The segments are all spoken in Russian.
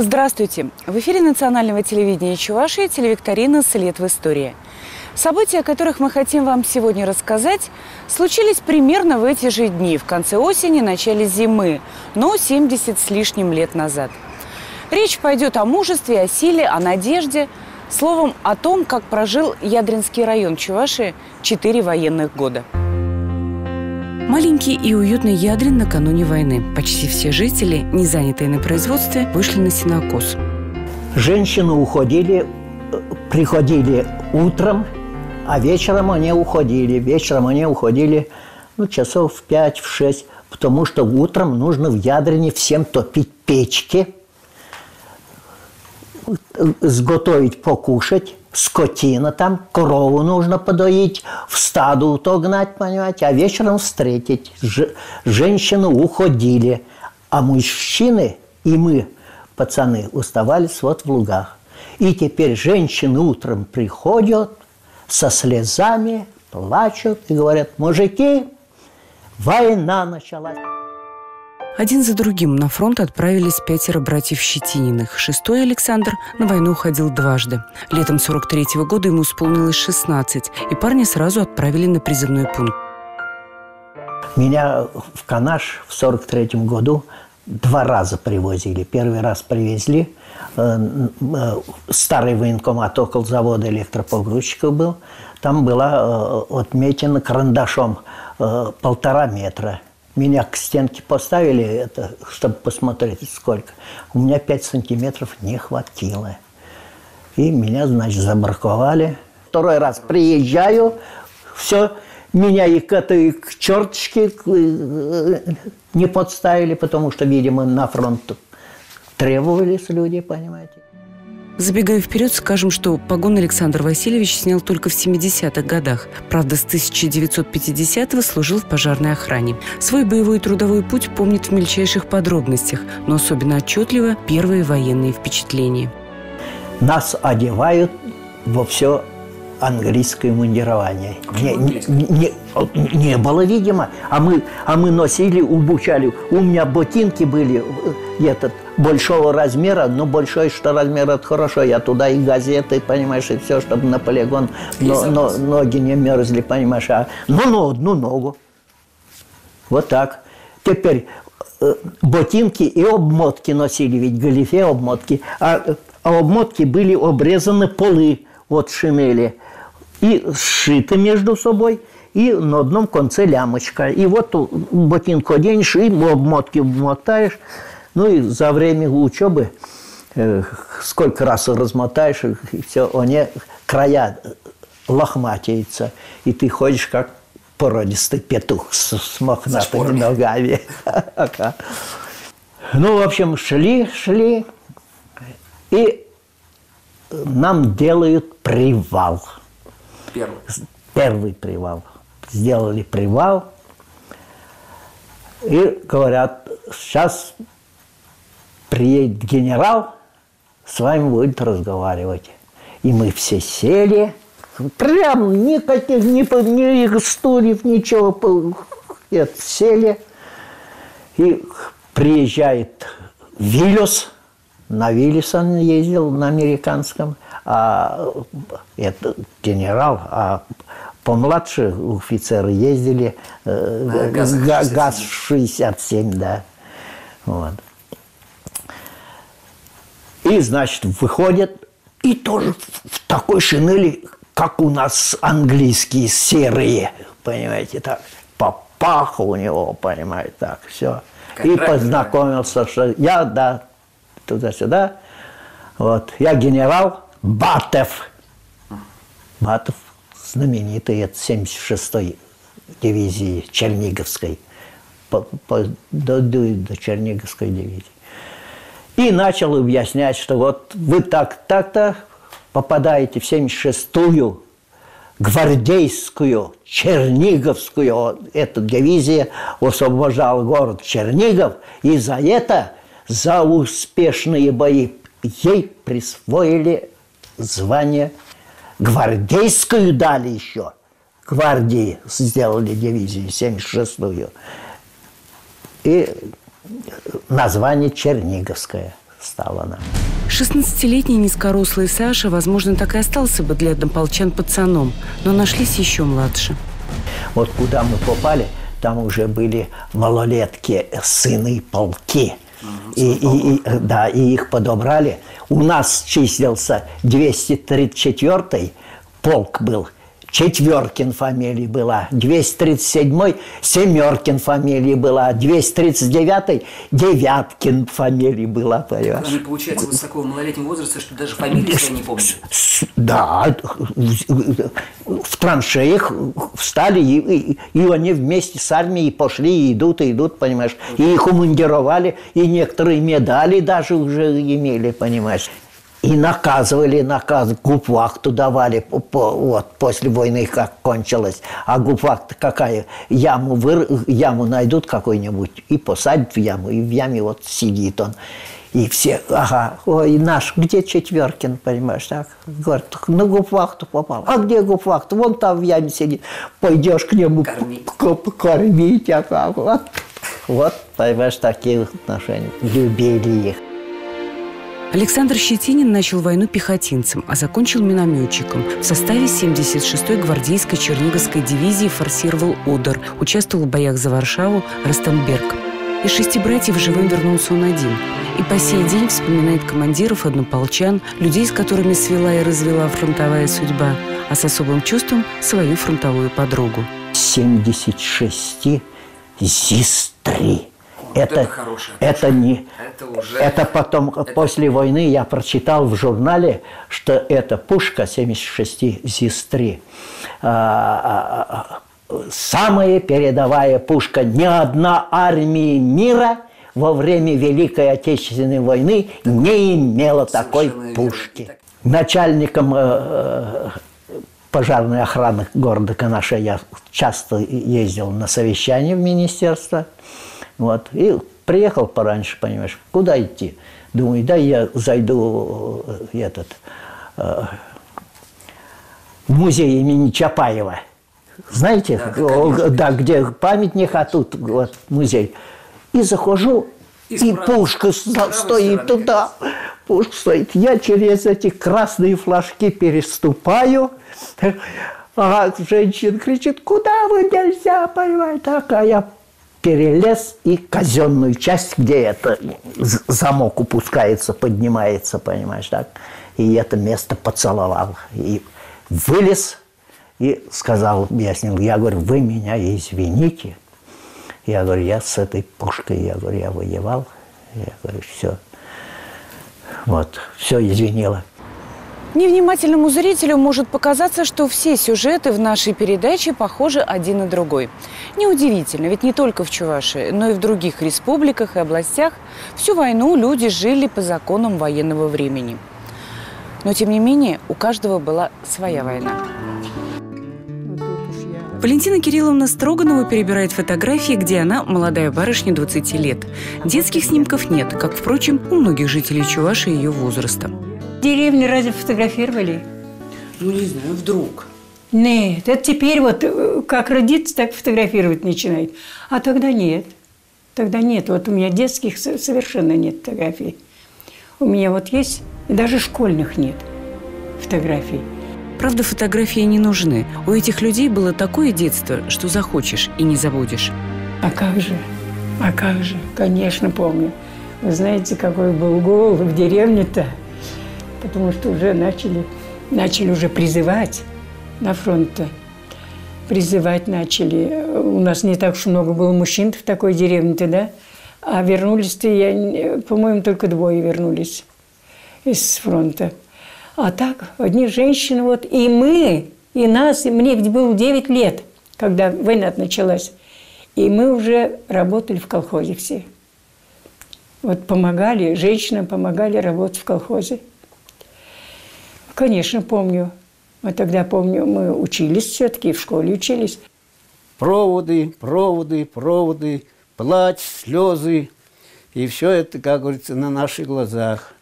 Здравствуйте! В эфире национального телевидения Чувашии телевикторина «След в истории». События, о которых мы хотим вам сегодня рассказать, случились примерно в эти же дни, в конце осени, начале зимы, но 70 с лишним лет назад. Речь пойдет о мужестве, о силе, о надежде, словом, о том, как прожил Ядринский район Чувашии четыре военных года. Маленький и уютный Ядрин накануне войны. Почти все жители, не занятые на производстве, вышли на синокос. Женщины уходили, приходили утром, а вечером они уходили. Вечером они уходили ну, часов в пять, в шесть, потому что утром нужно в Ядрине всем топить печки, сготовить покушать, скотина там, корову нужно подоить, в стаду утогнать, понимаете, а вечером встретить. Ж, женщины уходили, а мужчины и мы, пацаны, оставались вот в лугах. И теперь женщины утром приходят со слезами, плачут и говорят, мужики, война началась. Один за другим на фронт отправились пятеро братьев Щетининых. Шестой Александр на войну уходил дважды. Летом 43 -го года ему исполнилось 16, и парня сразу отправили на призывной пункт. Меня в Канаш в 43 году два раза привозили. Первый раз привезли, э, э, старый военкомат около завода электропогрузчиков был. Там была э, отметина карандашом полтора метра – меня к стенке поставили, это, чтобы посмотреть, сколько. У меня 5 сантиметров не хватило. И меня, значит, забраковали. Второй раз приезжаю, все, меня и к этой к черточке э, не подставили, потому что, видимо, на фронт требовались люди, понимаете. Забегая вперед, скажем, что погон Александр Васильевич снял только в 70-х годах. Правда, с 1950-го служил в пожарной охране. Свой боевой трудовой путь помнит в мельчайших подробностях, но особенно отчетливо первые военные впечатления. Нас одевают во все английское мундирование. Не, не, не, не было, видимо. А мы, а мы носили, обучали. У меня ботинки были э, этот, большого размера, но большой, что размер, это хорошо. Я туда и газеты, понимаешь, и все, чтобы на полигон но, но, ноги не мерзли, понимаешь. А, ну, ну, одну ногу. Вот так. Теперь э, ботинки и обмотки носили, ведь галифе обмотки. А, а обмотки были обрезаны полы от шинели – и сшиты между собой, и на одном конце лямочка. И вот ботинку оденешь, и обмотки мотаешь. Ну и за время учебы э, сколько раз размотаешь, и все, они края лохматятся. И ты ходишь как породистый петух с, с мохнатыми ногами. Ну, в общем, шли, шли, и нам делают привал – Первый. Первый привал. Сделали привал. И говорят, сейчас приедет генерал, с вами будет разговаривать. И мы все сели, прям никаких ни, ни стульев, ничего. Нет, сели. И приезжает Виллюс, на Виллис он ездил, на американском – а это генерал, а помладше офицеры ездили э, ГАЗ-67, да. Вот. И, значит, выходят, и тоже в такой шинели, как у нас английские серые, понимаете, так, попах у него, понимаете, так, все. и познакомился, что я, да, туда-сюда, вот, я генерал, Батов. Батов знаменитый от 76-й дивизии Черниговской, по, по, до, до, до Черниговской дивизии. И начал объяснять, что вот вы так, так-то попадаете в 76-ю гвардейскую, Черниговскую, эту дивизию освобождал город Чернигов, и за это, за успешные бои, ей присвоили звание гвардейскую дали еще. Гвардии сделали дивизию 76-ю. И название Черниговская. стало нам. 16-летний низкорослый Саша, возможно, так и остался бы для однополчан пацаном, но нашлись еще младше. Вот куда мы попали, там уже были малолетки, сыны полки. И, и, и, да, и их подобрали. У нас числился 234-й полк был – Четверкин фамилии была, 237-й Семеркин фамилии была, 239-й Девяткин фамилии была, понимаешь? Они, получается, вы с такого малолетнего возраста, что даже фамилии свои не помните? Да, в траншеях встали, и, и, и они вместе с армией пошли, и идут, и идут, понимаешь? И их умундировали, и некоторые медали даже уже имели, понимаешь? И наказывали, наказ, губвахту давали по, вот, после войны, как кончилось. А губвахта какая? Яму, выр, яму найдут какой-нибудь и посадят в яму, и в яме вот сидит он. И все, ага, ой, наш, где Четверкин, понимаешь, так? Говорит, на губвахту попал. А где губвахта? Вон там в яме сидит. Пойдешь к нему кормить, кормить ага. Вот, вот, понимаешь, такие отношения. Любили их. Александр Щетинин начал войну пехотинцем, а закончил минометчиком. В составе 76-й гвардейской Черниговской дивизии форсировал Одер, участвовал в боях за Варшаву, Ростенберг. Из шести братьев живым вернулся он один. И по сей день вспоминает командиров, однополчан, людей, с которыми свела и развела фронтовая судьба, а с особым чувством свою фронтовую подругу. 76 ЗИС-3 это, это, это не... Это, уже... это потом, это... после войны я прочитал в журнале, что это пушка 76 ЗИС-3. А, а, а, самая передовая пушка. Ни одна армия мира во время Великой Отечественной войны не имела такой пушки. Начальником э, э, пожарной охраны города Канаша я часто ездил на совещание в министерство. Вот. И приехал пораньше, понимаешь, куда идти? Думаю, да, я зайду э, этот, э, в музей имени Чапаева. Знаете, да, да где памятник, а тут вот музей. И захожу, и, и пушка стоит туда. Пушка стоит. Я через эти красные флажки переступаю. А женщина кричит, куда вы нельзя, понимаете, такая перелез и казенную часть, где это замок упускается, поднимается, понимаешь, так? И это место поцеловал. И вылез и сказал, объяснил, я говорю, вы меня извините. Я говорю, я с этой пушкой, я говорю, я воевал. Я говорю, все. Вот, все извинила. Невнимательному зрителю может показаться, что все сюжеты в нашей передаче похожи один на другой. Неудивительно, ведь не только в Чувашии, но и в других республиках и областях всю войну люди жили по законам военного времени. Но, тем не менее, у каждого была своя война. Валентина Кирилловна Строганова перебирает фотографии, где она молодая барышня 20 лет. Детских снимков нет, как, впрочем, у многих жителей Чувашии ее возраста. Деревни разве фотографировали? Ну, не знаю, вдруг. Нет, это теперь вот э, как родиться, так фотографировать начинает. А тогда нет. Тогда нет. Вот у меня детских совершенно нет фотографий. У меня вот есть, даже школьных нет фотографий. Правда, фотографии не нужны. У этих людей было такое детство, что захочешь и не забудешь. А как же? А как же? Конечно, помню. Вы знаете, какой был гол в деревне-то? Потому что уже начали, начали уже призывать на фронт-то. Призывать начали. У нас не так уж много было мужчин в такой деревне-то, да? А вернулись-то, я, по-моему, только двое вернулись из фронта. А так, одни женщины, вот, и мы, и нас, и мне ведь было 9 лет, когда война началась. И мы уже работали в колхозе все. Вот помогали, женщинам помогали работать в колхозе. Конечно, помню. Мы тогда, помню, мы учились все-таки, в школе учились. Проводы, проводы, проводы, плач, слезы. И все это, как говорится, на наших глазах.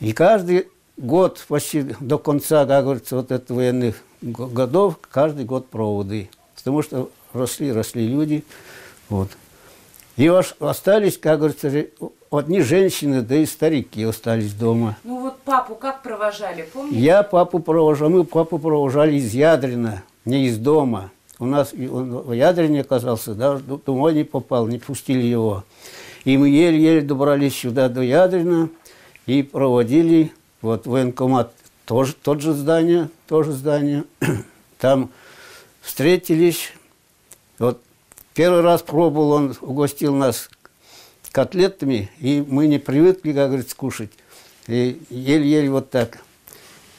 И каждый год, почти до конца, как говорится, вот этих военных годов, каждый год проводы. Потому что росли, росли люди. Вот. И остались, как говорится, одни женщины, да и старики остались дома. Ну вот папу как провожали, помните? Я папу провожал, мы папу провожали из Ядрина, не из дома. У нас он в Ядрине оказался, да, домой не попал, не пустили его. И мы еле-еле добрались сюда до Ядрина и проводили вот военкомат, тоже тот же здание, тоже здание. Там встретились. Вот первый раз пробовал, он угостил нас котлетами, и мы не привыкли, как говорится, кушать. И еле-еле вот так.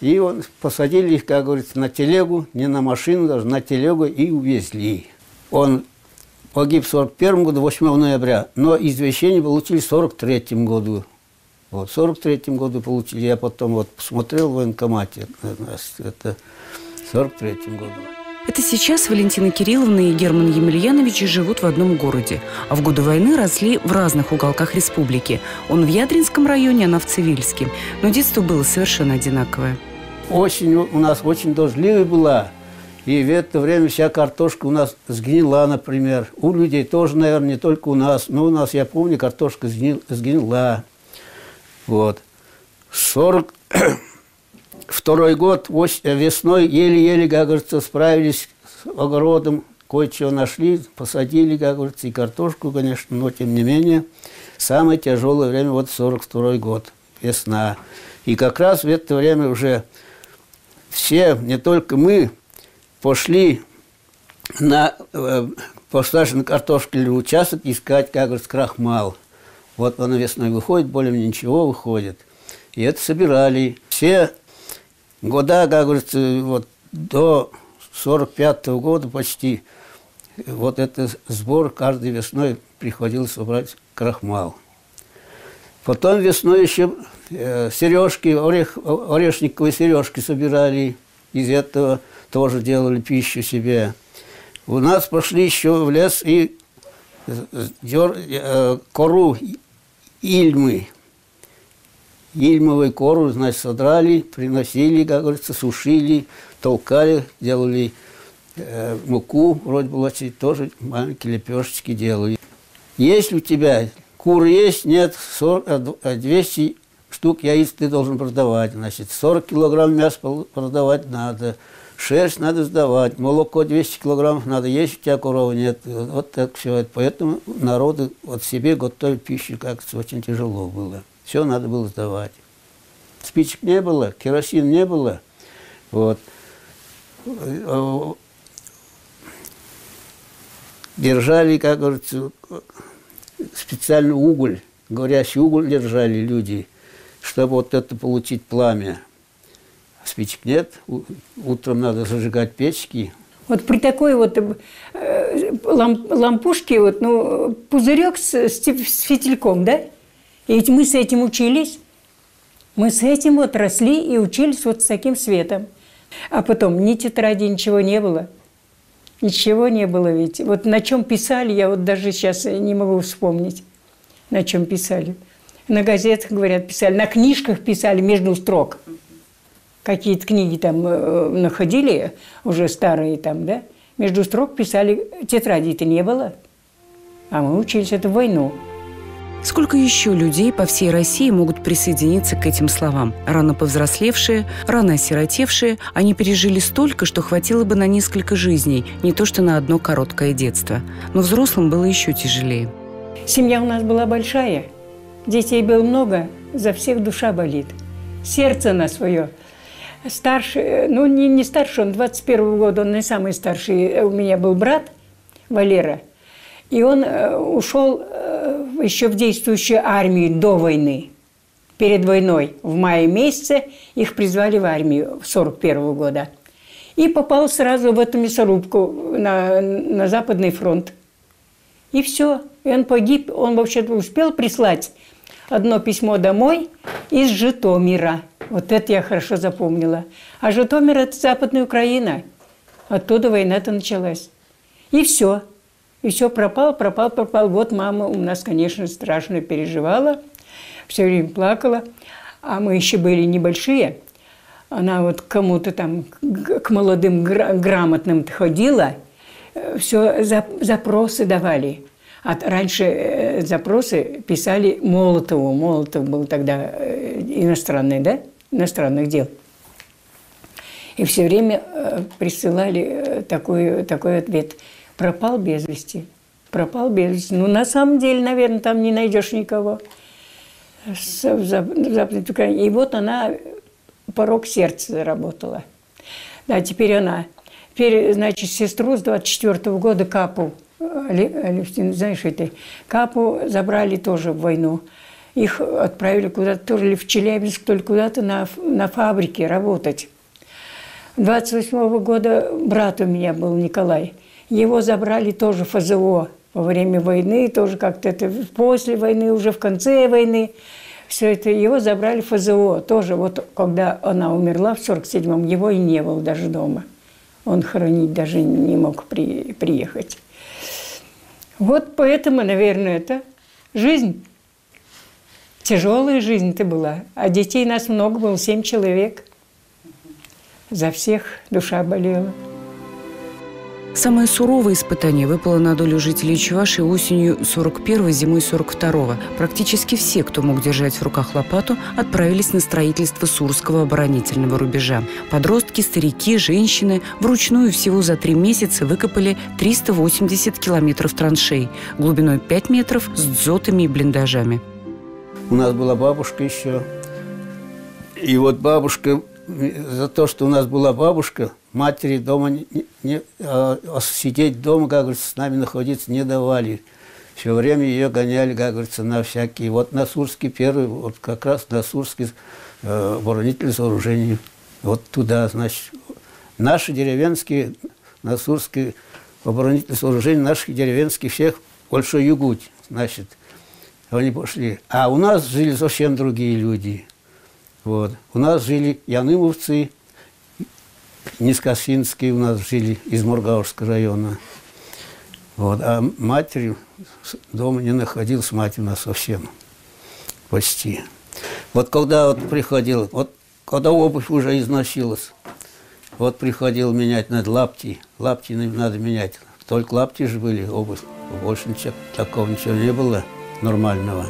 И он, посадили их, как говорится, на телегу, не на машину, даже на телегу, и увезли. Он погиб в 41 году, 8 ноября, но извещение получили в 43 году. Вот, в 43 году получили, я потом вот посмотрел в военкомате, это в 43 году. Это сейчас Валентина Кирилловна и Герман Емельянович живут в одном городе, а в годы войны росли в разных уголках республики. Он в Ядринском районе, она в Цивильске. Но детство было совершенно одинаковое. Осень у нас очень дождливая была, и в это время вся картошка у нас сгнила, например. У людей тоже, наверное, не только у нас, но у нас, я помню, картошка сгнила. Вот. 40 второй год весной еле-еле, как говорится, справились с огородом, кое-чего нашли, посадили, как говорится, и картошку, конечно, но тем не менее, самое тяжелое время вот 42 год, весна. И как раз в это время уже все, не только мы, пошли на э, посаженный картошки участок искать, как говорится, крахмал. Вот он весной выходит, более ничего выходит. И это собирали. Все года, как говорится, вот до 45 -го года почти, вот этот сбор каждой весной приходилось собрать крахмал. Потом весной еще э, сережки, орех, орешниковые сережки собирали, из этого тоже делали пищу себе. У нас пошли еще в лес и дер, э, кору ильмы Ильмовую кору, значит, содрали, приносили, как говорится, сушили, толкали, делали э, муку, вроде бы тоже маленькие лепешечки делали. Есть у тебя кур есть, нет, 40, 200 э, штук яиц ты должен продавать, значит, 40 килограмм мяса продавать надо, шерсть надо сдавать, молоко 200 килограммов надо есть, у тебя коровы нет. Вот так все это. Поэтому народу вот себе готовить пищу как-то очень тяжело было. Все надо было сдавать. Спичек не было, керосин не было. Вот. Держали, как говорится, специальный уголь, горящий уголь держали люди, чтобы вот это получить пламя. Спичек нет, утром надо зажигать печки. Вот при такой вот э, лампушке, вот, ну, пузырек с, с фитильком, да? И ведь мы с этим учились. Мы с этим вот росли и учились вот с таким светом. А потом ни тетради, ничего не было. Ничего не было ведь. Вот на чем писали, я вот даже сейчас не могу вспомнить, на чем писали. На газетах, говорят, писали, на книжках писали между строк. Какие-то книги там э, находили, уже старые там, да? Между строк писали, тетради-то не было. А мы учились это в войну. Сколько еще людей по всей России могут присоединиться к этим словам? Рано повзрослевшие, рано осиротевшие, они пережили столько, что хватило бы на несколько жизней, не то что на одно короткое детство. Но взрослым было еще тяжелее. Семья у нас была большая, детей было много, за всех душа болит. Сердце на свое. Старший, ну не, не старший, он 21 года, он не самый старший. У меня был брат Валера, и он э, ушел еще в действующую армию до войны. Перед войной, в мае месяце, их призвали в армию 41 года. И попал сразу в эту мясорубку на, на Западный фронт. И все. И он погиб. Он вообще-то успел прислать одно письмо домой из Житомира. Вот это я хорошо запомнила. А Житомир – это Западная Украина. Оттуда война-то началась. И все. И все пропал, пропал, пропал. Вот мама у нас, конечно, страшно переживала, все время плакала. А мы еще были небольшие. Она вот кому-то там, к молодым грамотным ходила, все запросы давали. А раньше э, запросы писали Молотову. Молотов был тогда э, иностранный, да? Иностранных дел. И все время э, присылали такой, такой ответ. Пропал без вести. Пропал без вести. Ну, на самом деле, наверное, там не найдешь никого. В Зап- в Западной Украине. И вот она порог сердца заработала. Да, теперь она. Теперь, значит, сестру с 24 года Капу, Али- Алевтину, знаешь, это, Капу забрали тоже в войну. Их отправили куда-то, тоже ли в Челябинск, то ли куда-то на, на фабрике работать. 28 года брат у меня был Николай. Его забрали тоже ФЗО во время войны, тоже как-то это после войны, уже в конце войны. Все это его забрали в ФЗО. Тоже вот когда она умерла в 47-м, его и не было даже дома. Он хоронить даже не мог при- приехать. Вот поэтому, наверное, это жизнь. Тяжелая жизнь-то была. А детей нас много было, семь человек. За всех душа болела. Самое суровое испытание выпало на долю жителей Чувашии осенью 41-го, зимой 42-го. Практически все, кто мог держать в руках лопату, отправились на строительство Сурского оборонительного рубежа. Подростки, старики, женщины вручную всего за три месяца выкопали 380 километров траншей глубиной 5 метров с дзотами и блиндажами. У нас была бабушка еще. И вот бабушка, за то, что у нас была бабушка, матери дома не, не- а, а сидеть дома, как говорится, с нами находиться не давали. Все время ее гоняли, как говорится, на всякие. Вот на Сурский первый, вот как раз на Сурский э, оборонительное сооружение. Вот туда, значит, наши деревенские, на Сурские оборонительное сооружение наших деревенских всех Большой Югуть, значит, они пошли. А у нас жили совсем другие люди. Вот. У нас жили янымовцы, Низкосинские у нас жили из Мургаушского района. Вот. А матери дома не находилась, мать у нас совсем почти. Вот когда вот приходил, вот когда обувь уже износилась, вот приходил менять надо лапти, лапти на- надо менять. Только лапти же были, обувь, больше ничего, такого ничего не было нормального.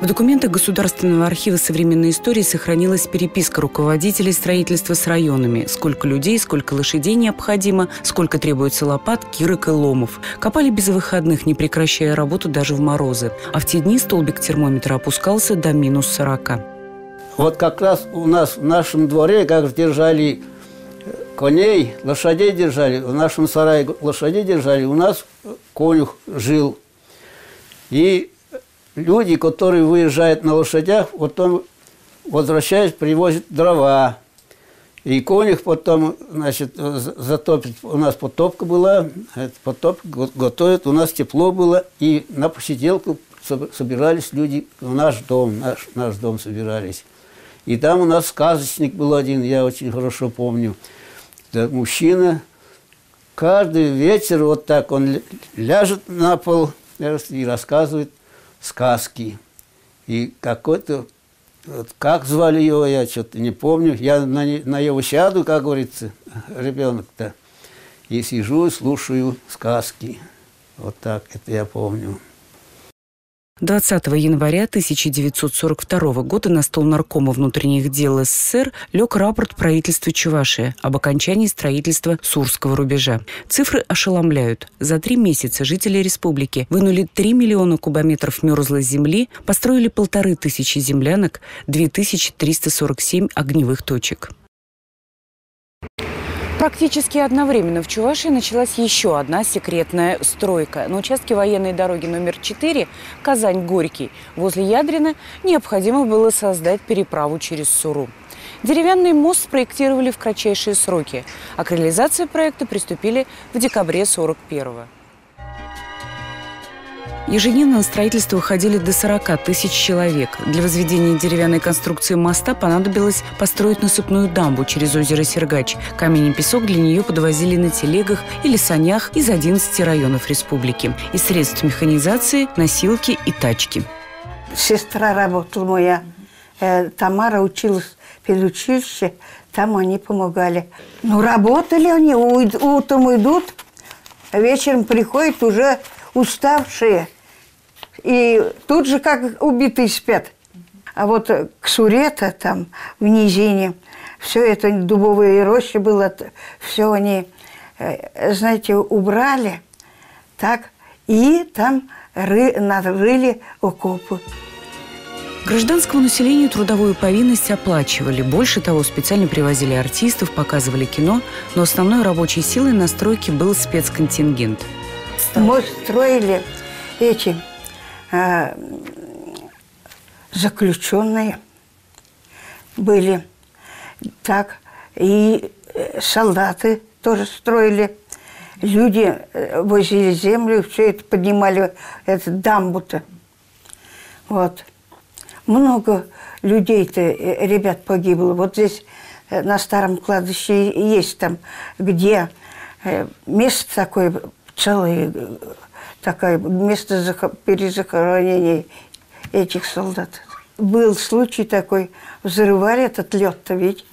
В документах Государственного архива современной истории сохранилась переписка руководителей строительства с районами. Сколько людей, сколько лошадей необходимо, сколько требуется лопат, кирок и ломов. Копали без выходных, не прекращая работу даже в морозы. А в те дни столбик термометра опускался до минус 40. Вот как раз у нас в нашем дворе, как держали э, коней, лошадей держали, в нашем сарае лошадей держали, у нас конюх жил. И люди, которые выезжают на лошадях, потом, возвращаясь, привозят дрова. И конюх потом, значит, за- затопит. У нас потопка была, го- готовят, у нас тепло было. И на посиделку соб- собирались люди в наш дом, наш, наш дом собирались. И там у нас сказочник был один, я очень хорошо помню. Это мужчина, каждый вечер вот так он ля- ляжет на пол и рассказывает сказки. И какой-то, вот как звали его, я что-то не помню. Я на, на его сяду, как говорится, ребенок-то, и сижу слушаю сказки. Вот так, это я помню. 20 января 1942 года на стол Наркома внутренних дел СССР лег рапорт правительства Чувашии об окончании строительства Сурского рубежа. Цифры ошеломляют. За три месяца жители республики вынули 3 миллиона кубометров мерзлой земли, построили полторы тысячи землянок, 2347 огневых точек. Практически одновременно в Чувашии началась еще одна секретная стройка. На участке военной дороги номер 4 Казань-Горький возле Ядрина необходимо было создать переправу через Суру. Деревянный мост спроектировали в кратчайшие сроки, а к реализации проекта приступили в декабре 41-го. Ежедневно на строительство уходили до 40 тысяч человек. Для возведения деревянной конструкции моста понадобилось построить насыпную дамбу через озеро Сергач. Камень и песок для нее подвозили на телегах или санях из 11 районов республики. Из средств механизации – носилки и тачки. Сестра работала моя, э, Тамара училась в педучилище, там они помогали. Ну, работали они, утром уйдут, а вечером приходят, уже уставшие, и тут же как убитые спят. А вот Ксурета там, в низине, все это дубовые рощи было, все они, э, знаете, убрали, так, и там ры, нарыли окопы. Гражданскому населению трудовую повинность оплачивали. Больше того, специально привозили артистов, показывали кино, но основной рабочей силой на стройке был спецконтингент. Мы строили эти заключенные были. Так, и э, солдаты тоже строили. Люди э, возили землю, все это поднимали, это дамбу-то. Вот. Много людей-то, э, ребят, погибло. Вот здесь на старом кладбище есть там, где место такое целое, такое место перезахоронения этих солдат. Был случай такой, взрывали этот лед-то ведь,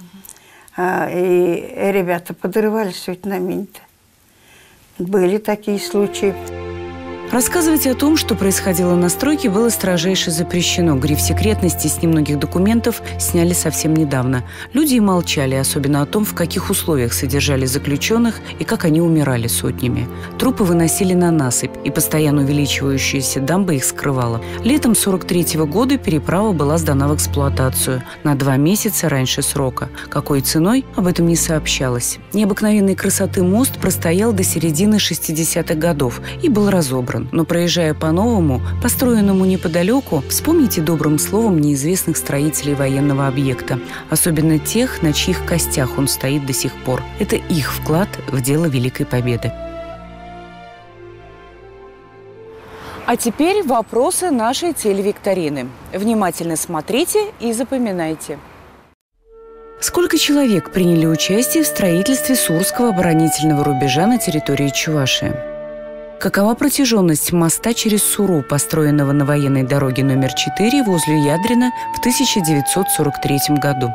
а, и ребята подрывались ведь на мине-то. Были такие случаи. Рассказывать о том, что происходило на стройке, было строжайше запрещено. Гриф секретности с немногих документов сняли совсем недавно. Люди и молчали, особенно о том, в каких условиях содержали заключенных и как они умирали сотнями. Трупы выносили на насыпь, и постоянно увеличивающаяся дамба их скрывала. Летом 43 -го года переправа была сдана в эксплуатацию на два месяца раньше срока. Какой ценой, об этом не сообщалось. Необыкновенной красоты мост простоял до середины 60-х годов и был разобран но проезжая по новому, построенному неподалеку, вспомните добрым словом неизвестных строителей военного объекта, особенно тех, на чьих костях он стоит до сих пор. Это их вклад в дело Великой Победы. А теперь вопросы нашей телевикторины. Внимательно смотрите и запоминайте. Сколько человек приняли участие в строительстве Сурского оборонительного рубежа на территории Чувашии? Какова протяженность моста через Суру, построенного на военной дороге номер 4 возле Ядрина в 1943 году?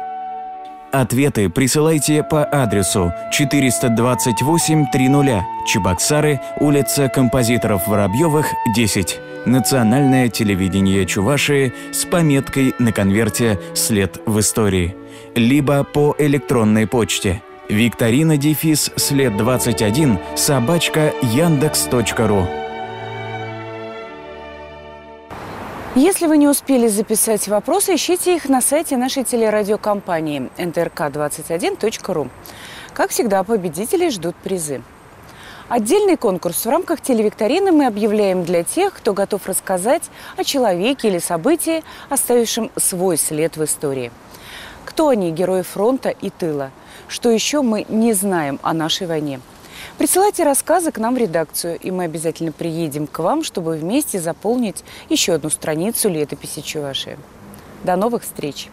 Ответы присылайте по адресу 428-00 Чебоксары, улица композиторов Воробьевых, 10. Национальное телевидение Чувашии с пометкой на конверте «След в истории». Либо по электронной почте – Викторина дефис след 21 собачка яндекс.ру Если вы не успели записать вопросы, ищите их на сайте нашей телерадиокомпании ntrk21.ru. Как всегда, победители ждут призы. Отдельный конкурс в рамках телевикторины мы объявляем для тех, кто готов рассказать о человеке или событии, оставившем свой след в истории. Кто они, герои фронта и тыла? Что еще мы не знаем о нашей войне. Присылайте рассказы к нам в редакцию, и мы обязательно приедем к вам, чтобы вместе заполнить еще одну страницу летописи Чувашии. До новых встреч!